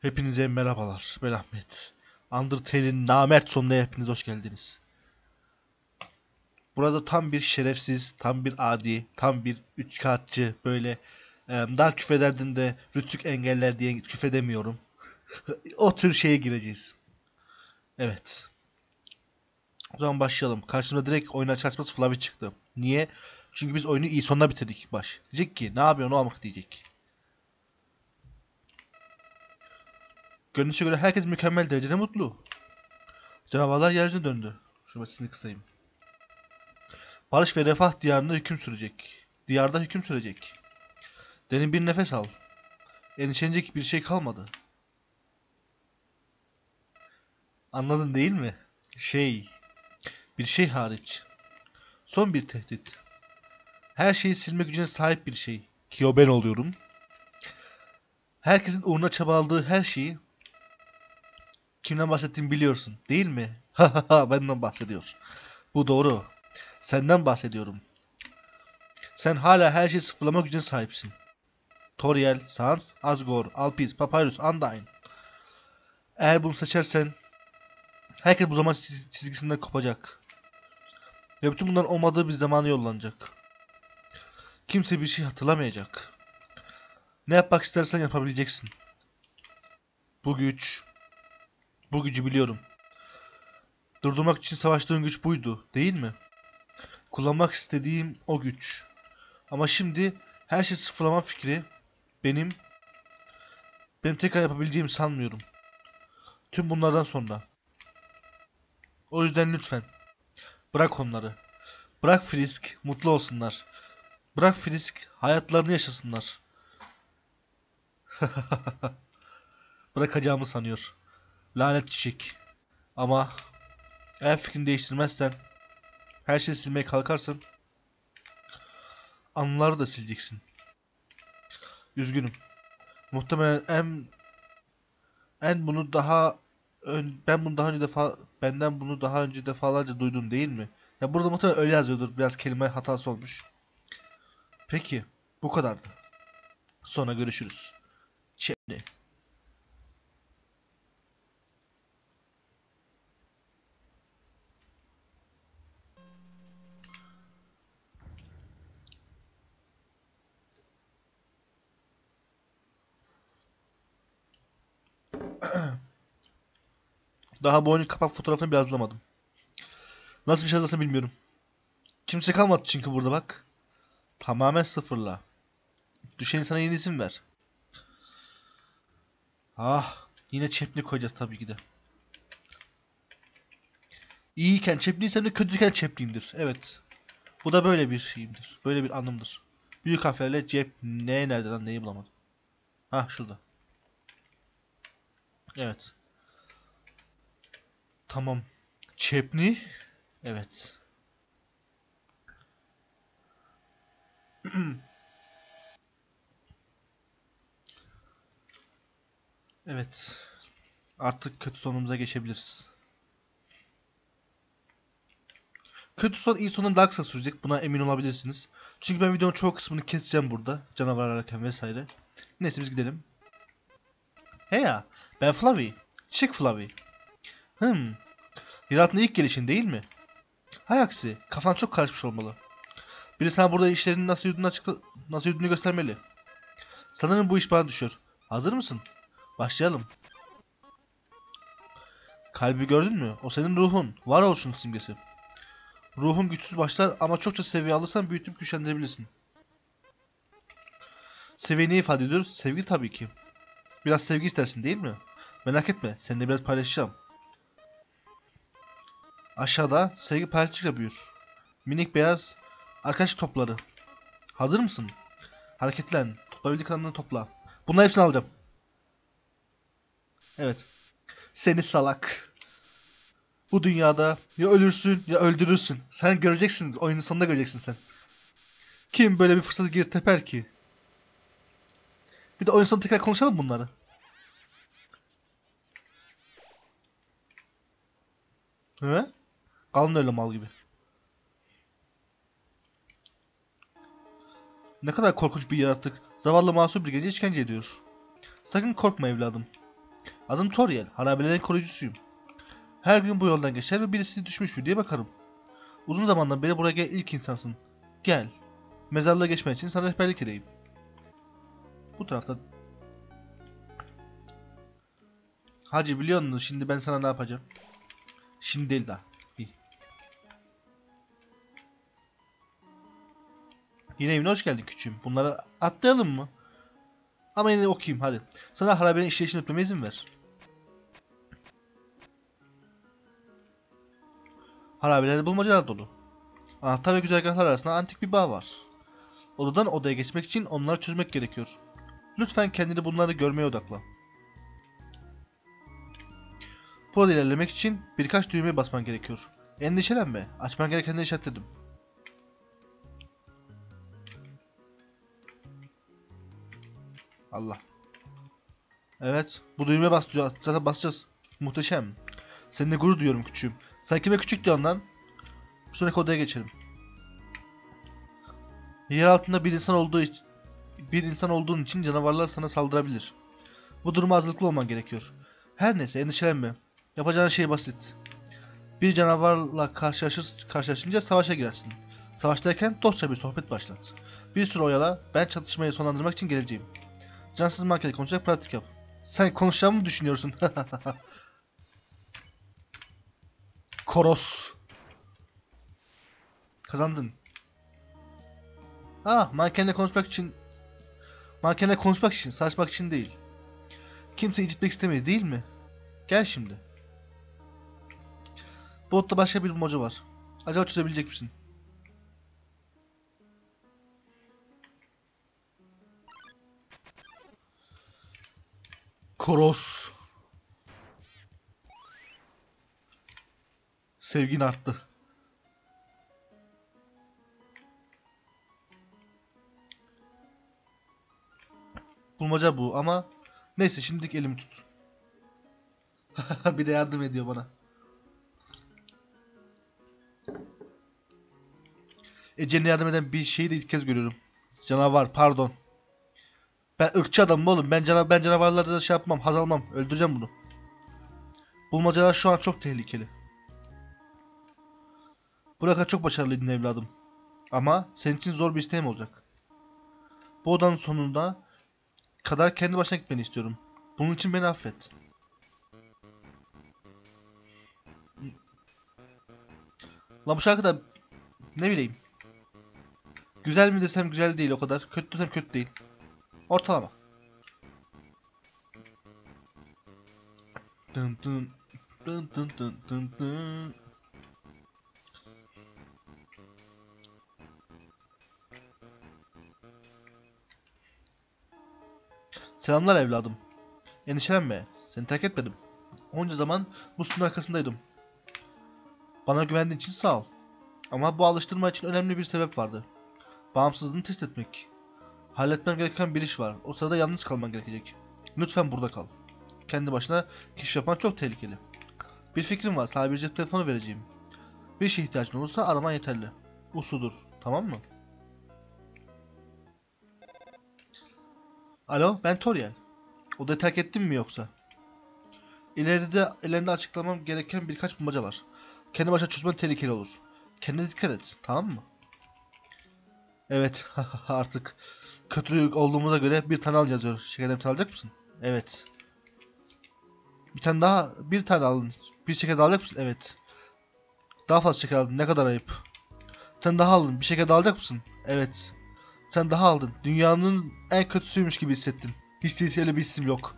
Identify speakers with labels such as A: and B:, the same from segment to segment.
A: Hepinize merhabalar. Ben Ahmet. Undertale'in namert sonuna hepiniz hoş geldiniz. Burada tam bir şerefsiz, tam bir adi, tam bir üçkağıtçı böyle daha küfrederdin de rütük engeller diye küfredemiyorum. o tür şeye gireceğiz. Evet. O zaman başlayalım. Karşımda direkt oyun açarsanız Flavi çıktı. Niye? Çünkü biz oyunu iyi sonuna bitirdik baş. Diyecek ki ne yapıyorsun o diyecek. Görünüşe göre herkes mükemmel derecede mutlu. Canavarlar yeryüzüne döndü. Şurada sesini kısayım. Barış ve refah diyarında hüküm sürecek. Diyarda hüküm sürecek. Derin bir nefes al. Endişelenecek bir şey kalmadı. Anladın değil mi? Şey. Bir şey hariç. Son bir tehdit. Her şeyi silme gücüne sahip bir şey. Ki o ben oluyorum. Herkesin uğruna çabaladığı her şeyi kimden bahsettiğimi biliyorsun değil mi? Hahaha benden bahsediyor. Bu doğru. Senden bahsediyorum. Sen hala her şeyi sıfırlama gücüne sahipsin. Toriel, Sans, Asgore, Alpis, Papyrus, Undyne. Eğer bunu seçersen herkes bu zaman çiz- çizgisinden kopacak. Ve bütün bunların olmadığı bir zamana yollanacak. Kimse bir şey hatırlamayacak. Ne yapmak istersen yapabileceksin. Bu güç. Bu gücü biliyorum. Durdurmak için savaştığın güç buydu, değil mi? Kullanmak istediğim o güç. Ama şimdi her şey sıfırlama fikri benim benim tekrar yapabileceğimi sanmıyorum. Tüm bunlardan sonra. O yüzden lütfen bırak onları. Bırak Frisk mutlu olsunlar. Bırak Frisk hayatlarını yaşasınlar. Bırakacağımı sanıyor. Lanet çiçek. Ama eğer fikrini değiştirmezsen her şeyi silmeye kalkarsan anıları da sileceksin. Üzgünüm. Muhtemelen en en bunu daha ön, ben bunu daha önce defa benden bunu daha önce defalarca duydun değil mi? Ya burada muhtemelen öyle yazıyordur. Biraz kelime hatası olmuş. Peki. Bu kadardı. Sonra görüşürüz. Çepni. Daha bu oyunun kapak fotoğrafını bir hazırlamadım. Nasıl bir şey hazırlasam bilmiyorum. Kimse kalmadı çünkü burada bak. Tamamen sıfırla. Düşen insana yeni isim ver. Ah, yine çepni koyacağız tabii ki de. İyiyken çepliysem de kötüyken çepliyimdir. Evet. Bu da böyle bir şeyimdir. Böyle bir anımdır. Büyük harflerle cep ne nerede lan neyi bulamadım. Hah şurada. Evet. Tamam. Çepni. Evet. Evet. Artık kötü sonumuza geçebiliriz. Kötü son iyi sonun daha kısa sürecek. Buna emin olabilirsiniz. Çünkü ben videonun çoğu kısmını keseceğim burada. Canavar ararken vesaire. Neyse biz gidelim. Hey ya. Ben Flavi. Çık Flavi. Hmm. Yaratığın ilk gelişin değil mi? Hay aksi. Kafan çok karışmış olmalı. Biri sana burada işlerinin nasıl yürüdüğünü, açıkla nasıl yürüdüğünü göstermeli. Sanırım bu iş bana düşüyor. Hazır mısın? Başlayalım. Kalbi gördün mü? O senin ruhun. Varoluşun simgesi. Ruhun güçsüz başlar ama çokça seviye alırsan büyütüp güçlendirebilirsin. Seviye ne ifade ediyor? Sevgi tabii ki. Biraz sevgi istersin değil mi? Merak etme, seninle biraz paylaşacağım. Aşağıda sevgi paylaştıkça büyür. Minik beyaz arkadaş topları. Hazır mısın? Hareketlen. Toplayabildiğin kadarını topla. Bunların hepsini alacağım. Evet. Seni salak. Bu dünyada ya ölürsün ya öldürürsün. Sen göreceksin. Oyunun sonunda göreceksin sen. Kim böyle bir fırsatı geri teper ki? Bir de oyun sonunda tekrar konuşalım bunları. He? Kalın öyle mal gibi. Ne kadar korkunç bir yaratık. Zavallı masum bir gece işkence ediyor. Sakın korkma evladım. Adım Toriel. Harabelerin koruyucusuyum. Her gün bu yoldan geçer ve birisi düşmüş mü diye bakarım. Uzun zamandan beri buraya gelen ilk insansın. Gel. Mezarlığa geçmen için sana rehberlik edeyim. Bu tarafta... Hacı biliyor musun şimdi ben sana ne yapacağım? Şimdi değil daha. Yine evine hoş geldin küçüğüm. Bunları atlayalım mı? Ama yine okuyayım hadi. Sana harabenin işleyişini öpmeme izin ver. Harabelerde bulmacalar dolu. Anahtar ve güzergahlar arasında antik bir bağ var. Odadan odaya geçmek için onları çözmek gerekiyor. Lütfen kendini bunları görmeye odakla. Burada ilerlemek için birkaç düğmeye basman gerekiyor. Endişelenme. Açman gerekenleri işaretledim. Allah. Evet. Bu düğmeye bas. Zaten basacağız. Muhteşem. Seninle gurur duyuyorum küçüğüm. Sen kime küçük diyorsun lan? Bir sonraki odaya geçelim. Yer altında bir insan olduğu için, bir insan olduğun için canavarlar sana saldırabilir. Bu duruma hazırlıklı olman gerekiyor. Her neyse endişelenme. Yapacağın şey basit. Bir canavarla karşılaşınca savaşa girersin. Savaştayken dostça bir sohbet başlat. Bir süre oyala, ben çatışmayı sonlandırmak için geleceğim. Cansız mankeni konuşacak pratik yap. Sen konuşacağımı mı düşünüyorsun? Koros. Kazandın. Ah, mankenle konuşmak için... Mankenle konuşmak için, saçmak için değil. Kimse incitmek istemeyiz değil mi? Gel şimdi. Bu otta başka bir bulmaca var. Acaba çözebilecek misin? Koros. Sevgin arttı. Bulmaca bu ama neyse şimdilik elimi tut. bir de yardım ediyor bana. Ece'ne yardım eden bir şeyi de ilk kez görüyorum. Canavar pardon. Ben ırkçı adamım oğlum. Ben, cana ben canavarları da şey yapmam. Haz almam. Öldüreceğim bunu. Bulmacalar şu an çok tehlikeli. Buraya çok başarılıydın evladım. Ama senin için zor bir isteğim olacak. Bu odanın sonunda kadar kendi başına gitmeni istiyorum. Bunun için beni affet. Lan bu şarkı ne bileyim. Güzel mi desem güzel değil o kadar. Kötü desem kötü değil. Ortalama. Dın dın dın dın dın dın dın. Selamlar evladım. Endişelenme. Seni terk etmedim. Onca zaman bu sütun arkasındaydım. Bana güvendiğin için sağ ol. Ama bu alıştırma için önemli bir sebep vardı. Bağımsızlığını test etmek. Halletmem gereken bir iş var. O sırada yalnız kalman gerekecek. Lütfen burada kal. Kendi başına keşif yapman çok tehlikeli. Bir fikrim var. Sana bir cep telefonu vereceğim. Bir şey ihtiyacın olursa araman yeterli. Usudur. Tamam mı? Alo, ben Toriel. Odayı terk ettin mi yoksa? İleride ileride açıklamam gereken birkaç bulmaca var. Kendi başına çözmen tehlikeli olur. Kendine dikkat et, tamam mı? Evet, artık kötülük olduğumuza göre bir tane al yazıyor. Şekerden bir tane alacak mısın? Evet. Bir tane daha, bir tane alın. Bir şeker daha alacak mısın? Evet. Daha fazla şeker aldın. Ne kadar ayıp. Bir tane daha aldın. Bir şeker daha alacak mısın? Evet. Sen daha aldın. Dünyanın en kötüsüymüş gibi hissettin. Hiç değilse öyle bir isim yok.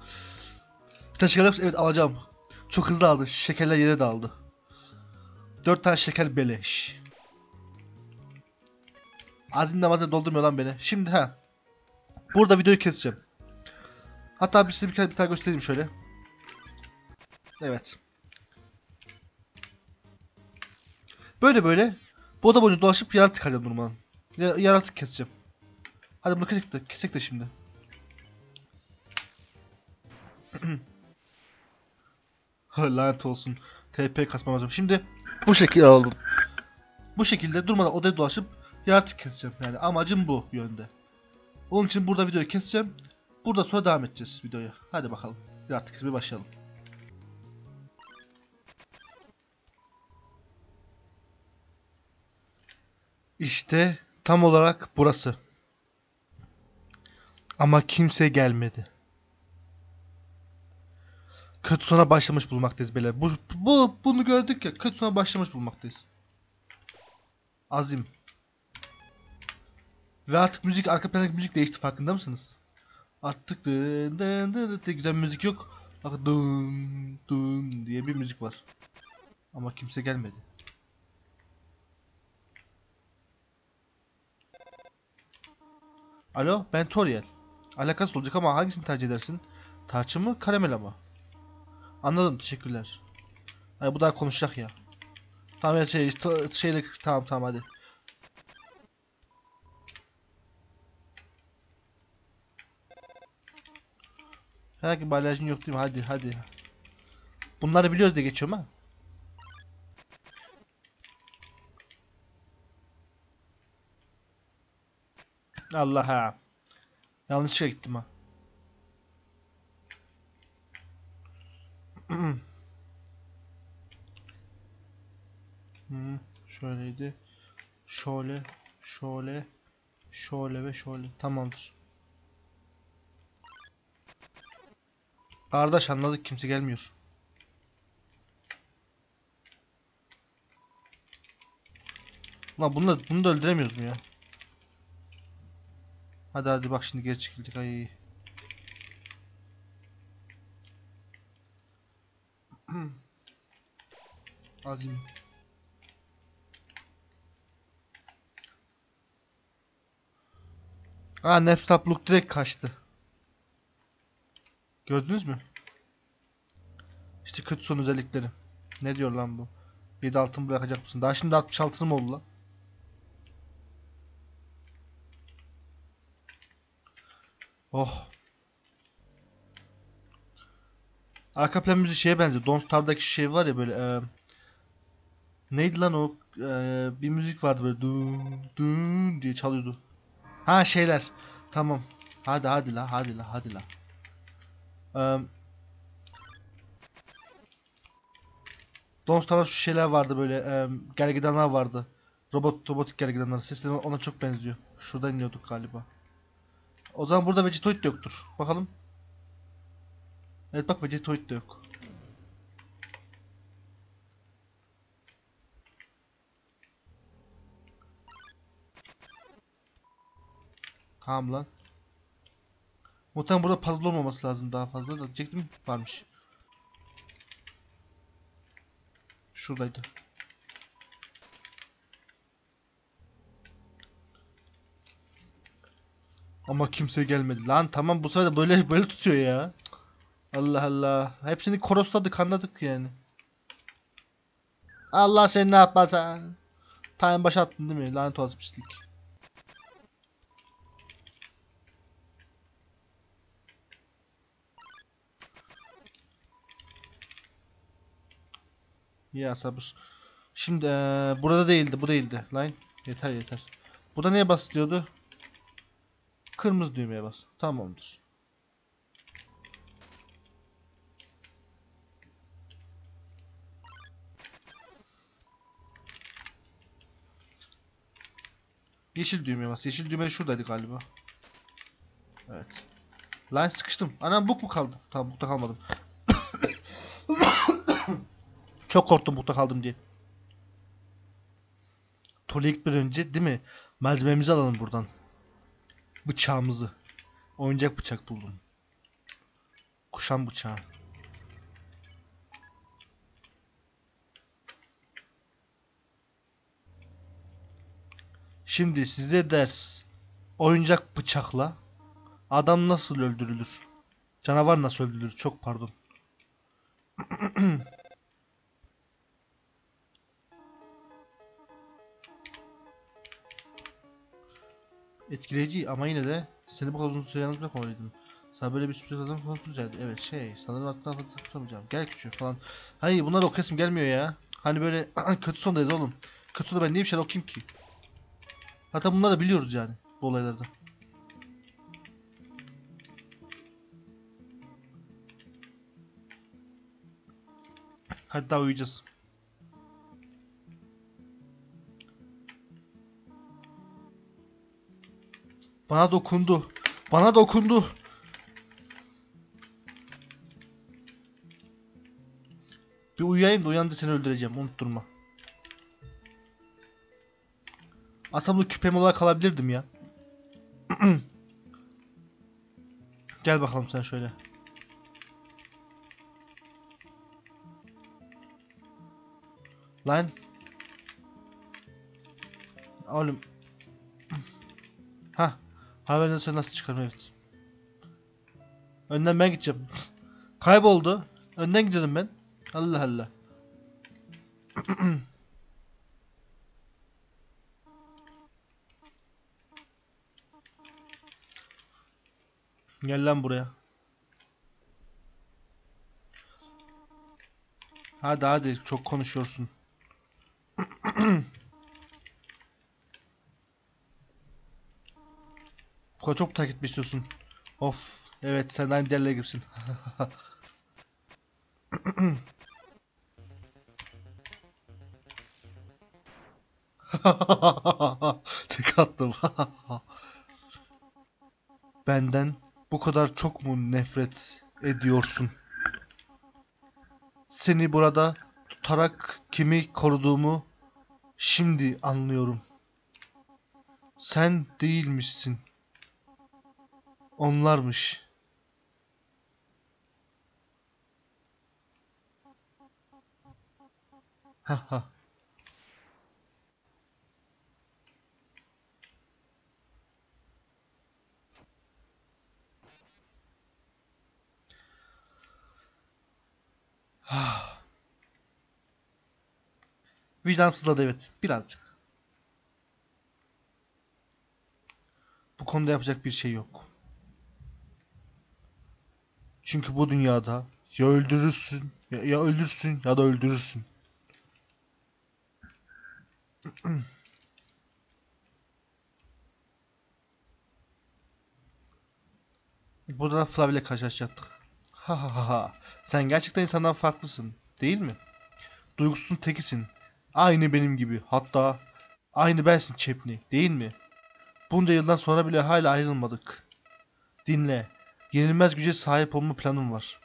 A: Bir tane şeker alacak mısın? Evet alacağım. Çok hızlı aldı. Şekerler yere dağıldı. Dört tane şeker beleş. Azim namazına doldurmuyor lan beni. Şimdi ha. Burada videoyu keseceğim. Hatta bir size bir, bir tane göstereyim şöyle. Evet. Böyle böyle. Bu oda boyunca dolaşıp yaratık durmadan. Ya- Yaratık keseceğim. Hadi bunu kesek de, kesek de şimdi. Lanet olsun. TP kasmam lazım. Şimdi bu şekilde aldım. Bu şekilde durmadan odaya dolaşıp yaratık keseceğim. Yani amacım bu yönde. Onun için burada videoyu keseceğim. Burada sonra devam edeceğiz videoya. Hadi bakalım. Bir artık bir başlayalım. İşte tam olarak burası. Ama kimse gelmedi. Kötü sona başlamış bulmaktayız beyler. Bu, bu bunu gördük ya. Kötü sona başlamış bulmaktayız. Azim. Ve artık müzik arka plandaki müzik değişti farkında mısınız? Artık dın dın dın dın güzel müzik yok. Bak dın dın diye bir müzik var. Ama kimse gelmedi. Alo ben Toriel. Alakası olacak ama hangisini tercih edersin? Tarçın mı karamel mı? Anladım teşekkürler. Ay bu daha konuşacak ya. Tamam ya şey şeyle tamam tamam hadi. Herhangi bir alerjin yok değil mi? Hadi hadi. Bunları biliyoruz diye geçiyorum ha. Allah ha. Yanlışlıkla gittim ha. Hmm, şöyleydi. Şöyle, şöyle, şöyle ve şöyle. Tamamdır. Kardeş anladık kimse gelmiyor. Ulan bunu da, bunu da öldüremiyoruz mu ya? Hadi hadi bak şimdi geri çekildik ay. Azim. Aa Nepstap direkt kaçtı. Gördünüz mü? İşte kötü son özellikleri. Ne diyor lan bu? 7 altın bırakacak mısın? Daha şimdi 66 mı oldu lan? Oh. Arka plan müziği şeye benziyor. Don't Starve'daki şey var ya böyle e, neydi lan o E, bir müzik vardı böyle dun dun diye çalıyordu. Ha şeyler. Tamam. Hadi hadi la hadi la hadi la. Don't Starve'da şu şeyler vardı böyle e, gergedanlar vardı. Robot robotik gergedanlar. Sesleri ona çok benziyor. Şuradan iniyorduk galiba. O zaman burada Vegetoid de yoktur. Bakalım. Evet bak Vegetoid de yok. Tamam lan. Muhtemelen burada puzzle olmaması lazım daha fazla da diyecektim varmış. Şuradaydı. Ama kimse gelmedi. Lan tamam bu sefer de böyle böyle tutuyor ya. Allah Allah. Hepsini korosladık anladık yani. Allah seni ne yapmasa. Time baş attın değil mi? Lanet olası pislik. Ya sabır. Şimdi eee, burada değildi, bu değildi. Line. Yeter yeter. Burada neye basılıyordu? Kırmızı düğmeye bas. Tamamdır. Yeşil düğmeye bas. Yeşil düğme şuradaydı galiba. Evet. Line sıkıştım. Anam buk mu kaldı? Tamam bukta kalmadım. Çok korktum bukta kaldım diye. Tuvalet gitmeden önce değil mi? Malzememizi alalım buradan. Bıçağımızı. Oyuncak bıçak buldum. Kuşan bıçağı. Şimdi size ders. Oyuncak bıçakla adam nasıl öldürülür? Canavar nasıl öldürülür? Çok pardon. Etkileyici ama yine de seni bu kadar uzun süre yalnız bırakmamalıydım. Sana böyle bir sürpriz adam güzeldi. Evet şey sanırım hatta fazla tutamayacağım. Gel küçük falan. Hayır bunlar o kesim gelmiyor ya. Hani böyle kötü sondayız oğlum. Kötü sonda ben niye bir şey okuyayım ki? Hatta bunları da biliyoruz yani bu olaylarda. Hadi daha uyuyacağız. Bana dokundu. Bana dokundu. Bir uyuyayım da uyandı seni öldüreceğim. Unutturma. Aslında bunu küpem olarak kalabilirdim ya. Gel bakalım sen şöyle. Lan. Oğlum. Ha. Haberden sonra nasıl çıkarım evet. Önden ben gideceğim. Kayboldu. Önden gidiyordum ben. Allah Allah. Gel lan buraya. Hadi hadi çok konuşuyorsun. Ko çok takip istiyorsun. Of. Evet sen aynı diğerleri gibisin. Tek attım. Benden bu kadar çok mu nefret ediyorsun? Seni burada tutarak kimi koruduğumu şimdi anlıyorum. Sen değilmişsin. Onlarmış. Ha ha. Vicdanım sızladı evet. Birazcık. Bu konuda yapacak bir şey yok. Çünkü bu dünyada ya öldürürsün ya, ya ölürsün ya da öldürürsün. Burada da Flavia ile karşılaşacaktık. Ha ha ha ha. Sen gerçekten insandan farklısın, değil mi? Duygusuzun tekisin. Aynı benim gibi. Hatta aynı bensin Çepni, değil mi? Bunca yıldan sonra bile hala ayrılmadık. Dinle yenilmez güce sahip olma planım var.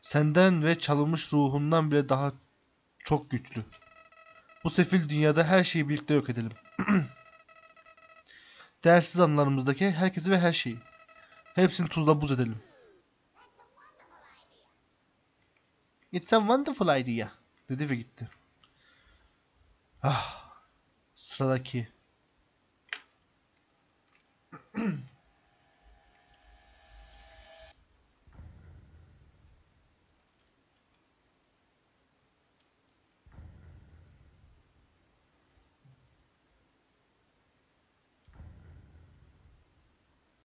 A: Senden ve çalınmış ruhundan bile daha çok güçlü. Bu sefil dünyada her şeyi birlikte yok edelim. Değersiz anlarımızdaki herkesi ve her şeyi. Hepsini tuzla buz edelim. It's a wonderful idea. Dedi ve gitti. Ah. Sıradaki.